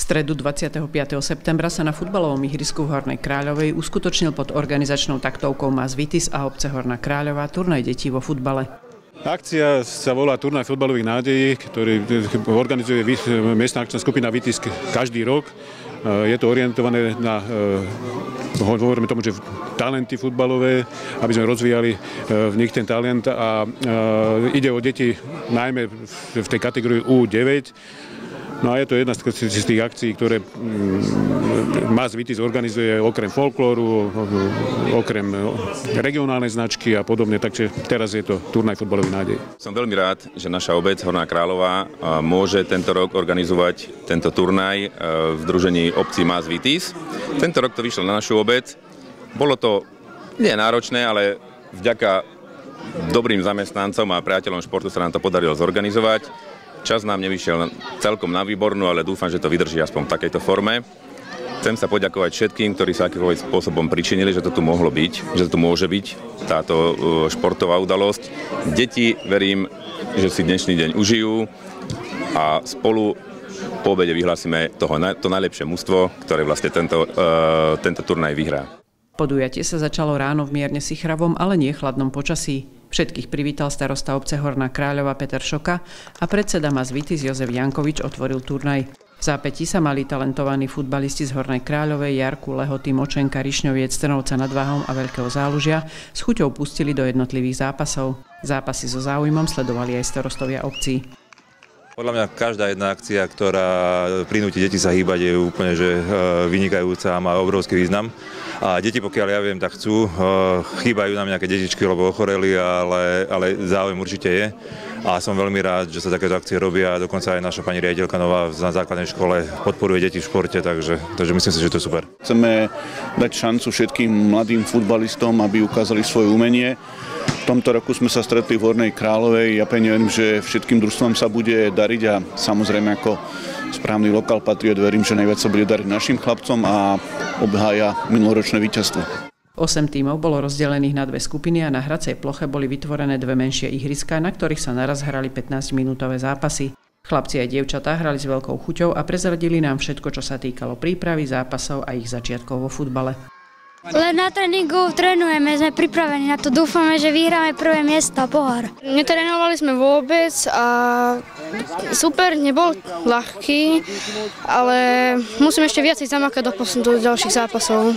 stredu 25. septembra sa na futbalovom ihrisku v Hornej Kráľovej uskutočnil pod organizačnou taktovkou Mas Vitis a obce Horná Kráľová turnaj detí vo futbale. Akcia sa volá Turnaj futbalových nádejí, ktorý organizuje miestna akčná skupina Vitis každý rok. Je to orientované na, hovoríme tomu, že talenty futbalové, aby sme rozvíjali v nich ten talent a ide o deti najmä v tej kategórii U9 No a je to jedna z tých akcií, ktoré mm, Mas Vitis organizuje okrem folklóru, okrem regionálnej značky a podobne, takže teraz je to turnaj futbalový nádej. Som veľmi rád, že naša obec Horná Kráľová môže tento rok organizovať tento turnaj v združení obcí Mas Vitis. Tento rok to vyšlo na našu obec. Bolo to nie náročné, ale vďaka dobrým zamestnancom a priateľom športu sa nám to podarilo zorganizovať. Čas nám nevyšiel celkom na výbornú, ale dúfam, že to vydrží aspoň v takejto forme. Chcem sa poďakovať všetkým, ktorí sa akýmkoľvek spôsobom pričinili, že to tu mohlo byť, že to tu môže byť táto uh, športová udalosť. Deti, verím, že si dnešný deň užijú a spolu po obede vyhlásime toho, to najlepšie mužstvo, ktoré vlastne tento, uh, tento turnaj vyhrá. Podujatie sa začalo ráno v mierne sichravom, ale nie chladnom počasí. Všetkých privítal starosta obce Horná Kráľova Peter Šoka a predseda Mazvitis Jozef Jankovič otvoril turnaj. V zápäti sa mali talentovaní futbalisti z Hornej Kráľovej, Jarku, Lehoty, Močenka, Rišňoviec, Trnovca nad Váhom a Veľkého zálužia s chuťou pustili do jednotlivých zápasov. Zápasy so záujmom sledovali aj starostovia obcí. Podľa mňa každá jedna akcia, ktorá prinúti deti sa hýbať, je úplne že e, vynikajúca a má obrovský význam. A deti, pokiaľ ja viem, tak chcú. E, chýbajú nám nejaké detičky, lebo ochoreli, ale, ale záujem určite je. A som veľmi rád, že sa takéto akcie robia. Dokonca aj naša pani riaditeľka Nová na základnej škole podporuje deti v športe, takže, takže myslím si, že to je super. Chceme dať šancu všetkým mladým futbalistom, aby ukázali svoje umenie tomto roku sme sa stretli v Hornej Kráľovej. Ja pevne verím, že všetkým družstvom sa bude dariť a samozrejme ako správny lokál patriot verím, že najviac sa bude dariť našim chlapcom a obhája minuloročné víťazstvo. 8 tímov bolo rozdelených na dve skupiny a na hracej ploche boli vytvorené dve menšie ihriska, na ktorých sa naraz hrali 15-minútové zápasy. Chlapci aj dievčatá hrali s veľkou chuťou a prezradili nám všetko, čo sa týkalo prípravy zápasov a ich začiatkov vo futbale. Len na tréningu trénujeme, sme pripravení na to. Dúfame, že vyhráme prvé miesto a pohár. Netrénovali sme vôbec a super, nebol ľahký, ale musíme ešte viacej zamakať do do ďalších zápasov.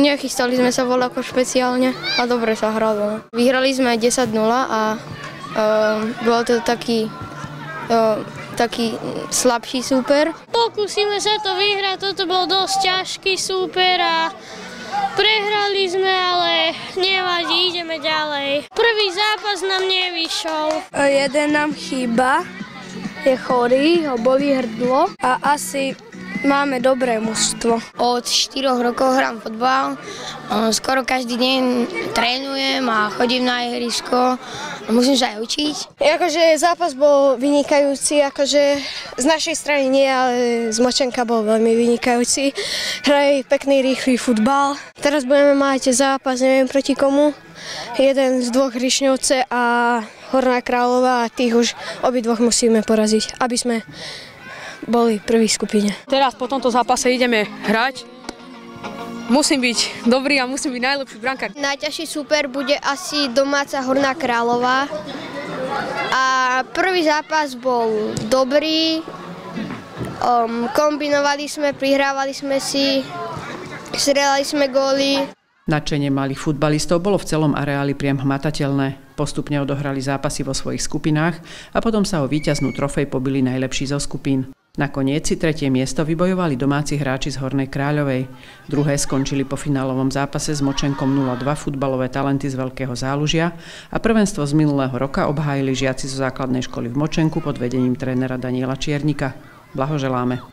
Nechystali sme sa voľako špeciálne a dobre sa hralo. Vyhrali sme 10-0 a uh, bol to taký uh, taký slabší súper. Pokúsime sa to vyhrať, toto bol dosť ťažký súper a Prehrali sme, ale nevadí, ideme ďalej. Prvý zápas nám nevyšol. Jeden nám chýba, je chorý, ho bolí hrdlo a asi Máme dobré mužstvo. Od 4 rokov hrám fotbal. Skoro každý deň trénujem a chodím na ihrisko. Musím sa aj učiť. Akože zápas bol vynikajúci, akože z našej strany nie, ale z Močenka bol veľmi vynikajúci. Hraj pekný, rýchly futbal. Teraz budeme mať zápas, neviem proti komu. Jeden z dvoch Ryšňovce a Horná Kráľová a tých už obidvoch musíme poraziť, aby sme boli prvý skupine. Teraz po tomto zápase ideme hrať. Musím byť dobrý a musím byť najlepší brankár. Najťažší super bude asi domáca Horná Kráľová. A prvý zápas bol dobrý. Um, kombinovali sme, prihrávali sme si, strelali sme góly. Načenie malých futbalistov bolo v celom areáli priam hmatateľné. Postupne odohrali zápasy vo svojich skupinách a potom sa o víťaznú trofej pobili najlepší zo skupín. Nakoniec si tretie miesto vybojovali domáci hráči z Hornej Kráľovej. Druhé skončili po finálovom zápase s Močenkom 0-2 futbalové talenty z Veľkého zálužia a prvenstvo z minulého roka obhájili žiaci zo základnej školy v Močenku pod vedením trénera Daniela Čiernika. Blahoželáme.